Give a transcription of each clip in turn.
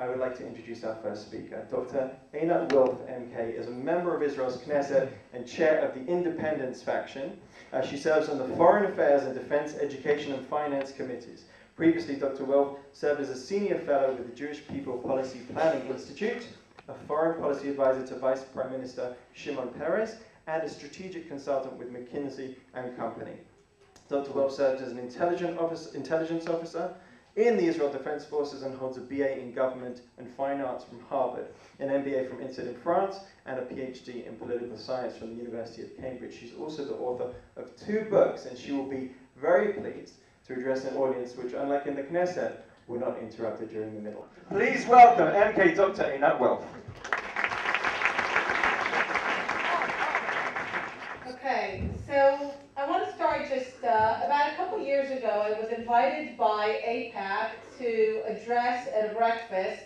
I would like to introduce our first speaker. Dr. Einat Wilf, MK, is a member of Israel's Knesset and chair of the Independence faction. Uh, she serves on the Foreign Affairs and Defense Education and Finance Committees. Previously, Dr. Wilf served as a senior fellow with the Jewish People Policy Planning Institute, a foreign policy advisor to Vice Prime Minister Shimon Peres, and a strategic consultant with McKinsey and Company. Dr. Wilf served as an intelligence officer in the Israel Defense Forces and holds a BA in Government and Fine Arts from Harvard, an MBA from INSEAD in France, and a PhD in Political Science from the University of Cambridge. She's also the author of two books, and she will be very pleased to address an audience which, unlike in the Knesset, were not interrupted during the middle. Please welcome MK Dr. Einat Wilf. Okay, so I want to start just uh, about years ago. I was invited by AIPAC to address at a breakfast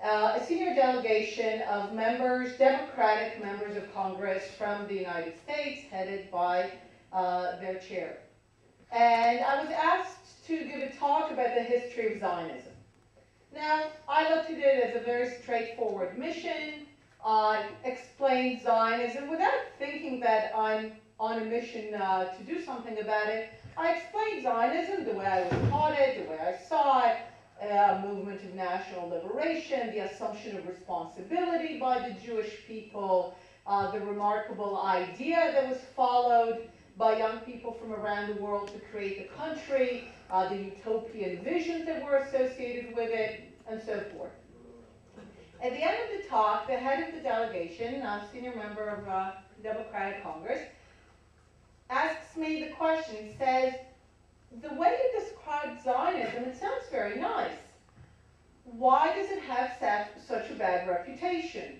uh, a senior delegation of members, Democratic members of Congress from the United States, headed by uh, their chair. And I was asked to give a talk about the history of Zionism. Now, I looked at it as a very straightforward mission. I explained Zionism without thinking that I'm on a mission uh, to do something about it. I explained Zionism the way I was taught it, the way I saw it, a movement of national liberation, the assumption of responsibility by the Jewish people, uh, the remarkable idea that was followed by young people from around the world to create the country, uh, the utopian visions that were associated with it, and so forth. At the end of the talk, the head of the delegation, a senior member of uh, Democratic Congress, me the question. Says, the way you describe Zionism, it sounds very nice. Why does it have such a bad reputation?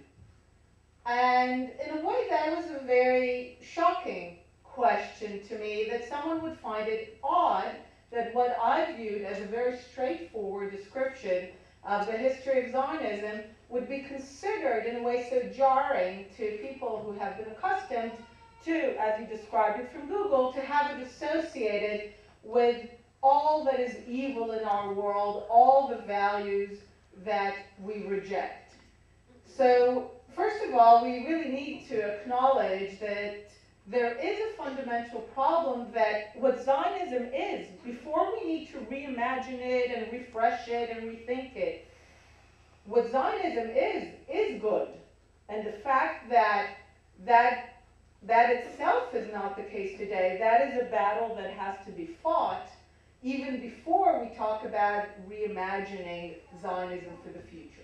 And in a way, that was a very shocking question to me that someone would find it odd that what I viewed as a very straightforward description of the history of Zionism would be considered in a way so jarring to people who have been accustomed to, as you described it from Google, to have it associated with all that is evil in our world, all the values that we reject. So, first of all, we really need to acknowledge that there is a fundamental problem that what Zionism is, before we need to reimagine it and refresh it and rethink it, what Zionism is, is good. And the fact that that, that itself is not the case today, that is a battle that has to be fought even before we talk about reimagining Zionism for the future.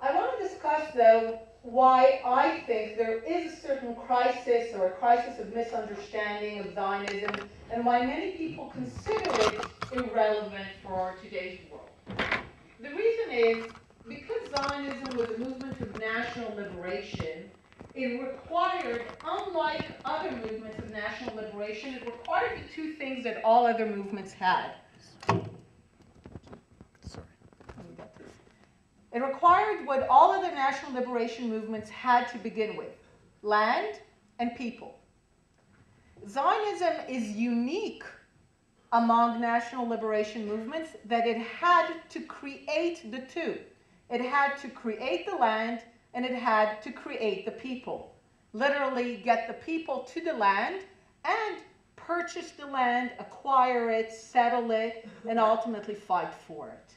I want to discuss, though, why I think there is a certain crisis or a crisis of misunderstanding of Zionism and why many people consider it irrelevant for today's world. The reason is because Zionism was a movement of national liberation, it required, unlike other movements of national liberation, it required the two things that all other movements had. Sorry. It required what all other national liberation movements had to begin with land and people. Zionism is unique among national liberation movements that it had to create the two. It had to create the land and it had to create the people. Literally, get the people to the land and purchase the land, acquire it, settle it, and ultimately fight for it.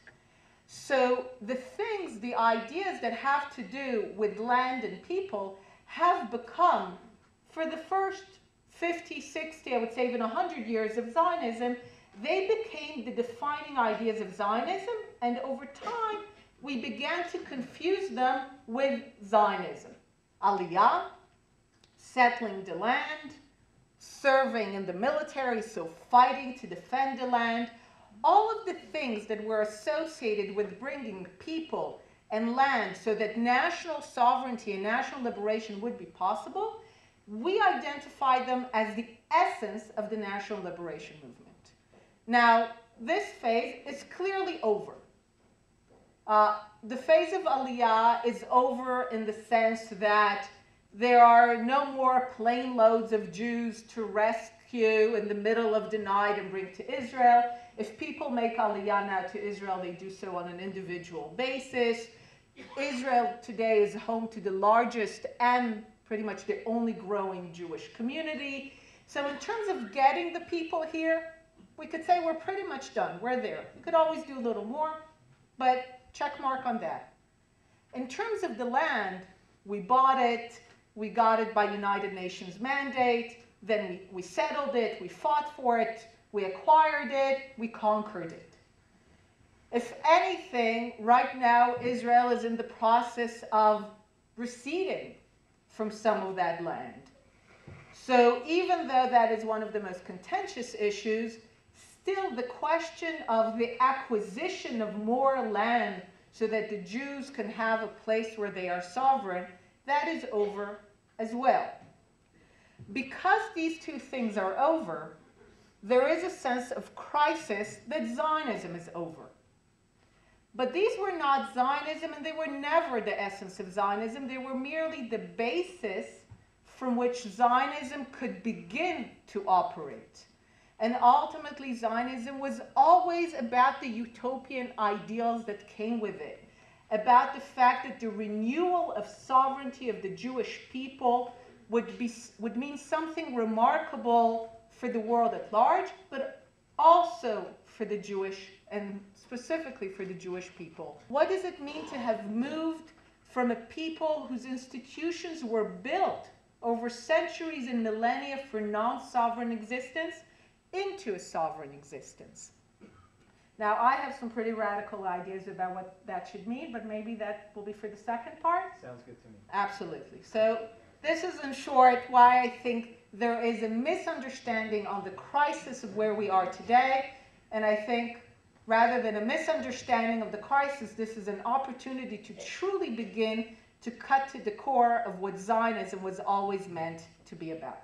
So the things, the ideas that have to do with land and people have become, for the first 50, 60, I would say even 100 years of Zionism, they became the defining ideas of Zionism, and over time, we began to confuse them with Zionism. Aliyah, settling the land, serving in the military, so fighting to defend the land, all of the things that were associated with bringing people and land so that national sovereignty and national liberation would be possible, we identify them as the essence of the national liberation movement. Now, this phase is clearly over. Uh, the phase of Aliyah is over in the sense that there are no more plane loads of Jews to rescue in the middle of denied and bring to Israel. If people make Aliyah now to Israel, they do so on an individual basis. Israel today is home to the largest and pretty much the only growing Jewish community. So, in terms of getting the people here, we could say we're pretty much done. We're there. We could always do a little more, but check mark on that. In terms of the land, we bought it, we got it by United Nations mandate, then we, we settled it, we fought for it, we acquired it, we conquered it. If anything, right now Israel is in the process of receding from some of that land. So even though that is one of the most contentious issues, still the question of the acquisition of more land so that the Jews can have a place where they are sovereign, that is over as well. Because these two things are over, there is a sense of crisis that Zionism is over. But these were not Zionism, and they were never the essence of Zionism. They were merely the basis from which Zionism could begin to operate. And ultimately, Zionism was always about the utopian ideals that came with it, about the fact that the renewal of sovereignty of the Jewish people would, be, would mean something remarkable for the world at large, but also for the Jewish and specifically for the Jewish people. What does it mean to have moved from a people whose institutions were built over centuries and millennia for non sovereign existence into a sovereign existence. Now, I have some pretty radical ideas about what that should mean, but maybe that will be for the second part. Sounds good to me. Absolutely. So, this is in short why I think there is a misunderstanding on the crisis of where we are today. And I think rather than a misunderstanding of the crisis, this is an opportunity to truly begin to cut to the core of what Zionism was always meant to be about.